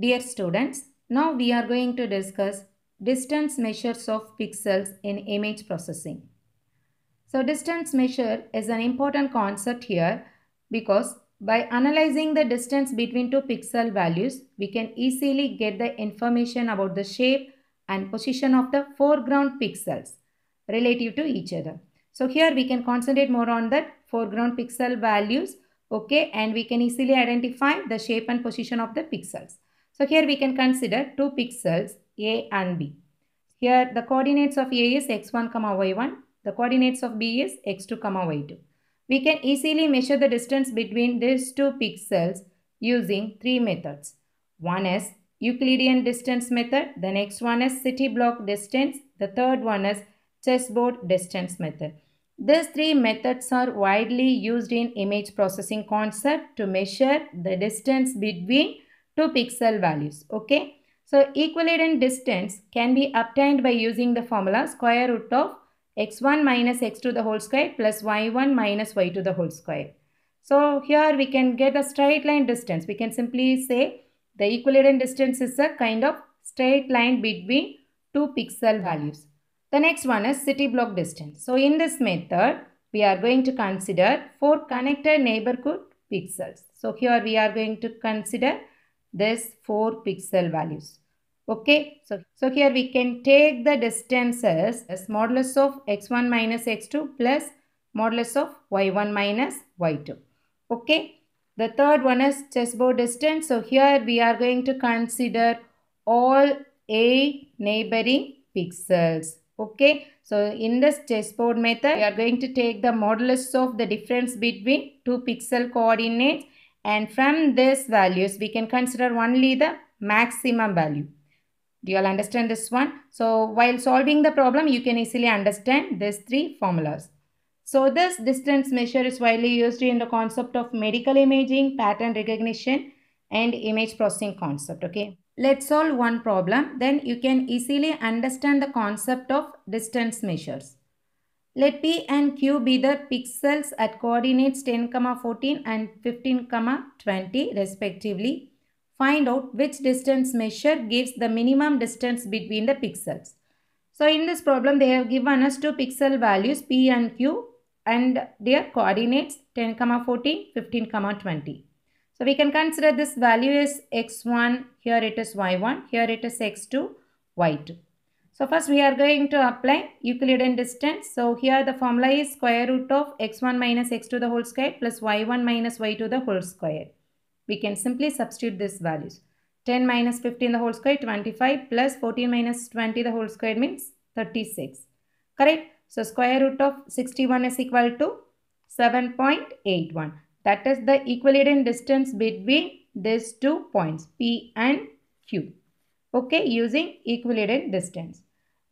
Dear students, now we are going to discuss distance measures of pixels in image processing. So distance measure is an important concept here because by analyzing the distance between two pixel values, we can easily get the information about the shape and position of the foreground pixels relative to each other. So here we can concentrate more on that foreground pixel values okay and we can easily identify the shape and position of the pixels. So here we can consider two pixels A and B. Here the coordinates of A is x1 comma y1, the coordinates of B is x2 comma y2. We can easily measure the distance between these two pixels using three methods. One is Euclidean distance method, the next one is city block distance, the third one is chessboard distance method. These three methods are widely used in image processing concept to measure the distance between two pixel values. Okay. So Euclidean distance can be obtained by using the formula square root of x1 minus x to the whole square plus y1 minus y to the whole square. So here we can get the straight line distance. We can simply say the Euclidean distance is a kind of straight line between two pixel values. The next one is city block distance. So in this method, we are going to consider four connected neighborhood pixels. So here we are going to consider this four pixel values. Okay, so, so here we can take the distances as modulus of x1 minus x2 plus modulus of y1 minus y2. Okay, the third one is chessboard distance. So here we are going to consider all eight neighboring pixels. Okay, so in this chessboard method, we are going to take the modulus of the difference between two pixel coordinates and from this values, we can consider only the maximum value. Do you all understand this one? So while solving the problem, you can easily understand these three formulas. So this distance measure is widely used in the concept of medical imaging, pattern recognition and image processing concept. Okay. Let's solve one problem. Then you can easily understand the concept of distance measures. Let P and Q be the pixels at coordinates 10, 14 and 15, 20 respectively. Find out which distance measure gives the minimum distance between the pixels. So in this problem they have given us two pixel values P and Q and their coordinates 10, 14, 15, 20. So we can consider this value is x1, here it is y1, here it is x2, y2. So first we are going to apply Euclidean distance. So here the formula is square root of x1 minus x to the whole square plus y1 minus y to the whole square. We can simply substitute these values. 10 minus 15 the whole square 25 plus 14 minus 20 the whole square means 36. Correct? So square root of 61 is equal to 7.81. That is the Euclidean distance between these two points P and Q. Okay, using Euclidean distance.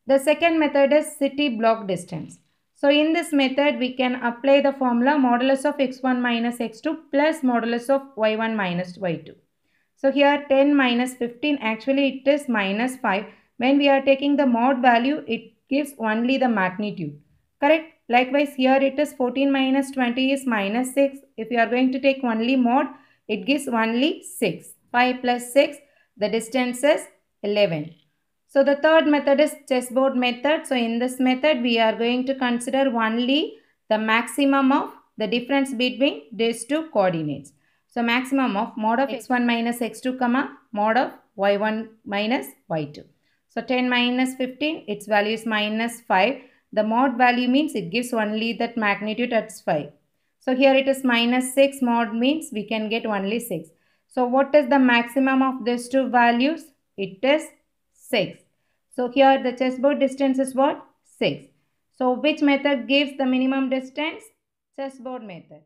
The second method is city block distance. So in this method, we can apply the formula modulus of x1 minus x2 plus modulus of y1 minus y2. So here 10 minus 15, actually it is minus 5. When we are taking the mod value, it gives only the magnitude. Correct? Likewise, here it is 14 minus 20 is minus 6. If you are going to take only mod, it gives only 6. 5 plus 6, the distance is 11. So the third method is chessboard method. So in this method, we are going to consider only the maximum of the difference between these two coordinates. So maximum of mod of x1 minus x2 comma mod of y1 minus y2. So 10 minus 15, its value is minus 5. The mod value means it gives only that magnitude that's 5. So here it is minus 6 mod means we can get only 6. So what is the maximum of these two values? It is 6. So here the chessboard distance is what? 6. So which method gives the minimum distance? Chessboard method.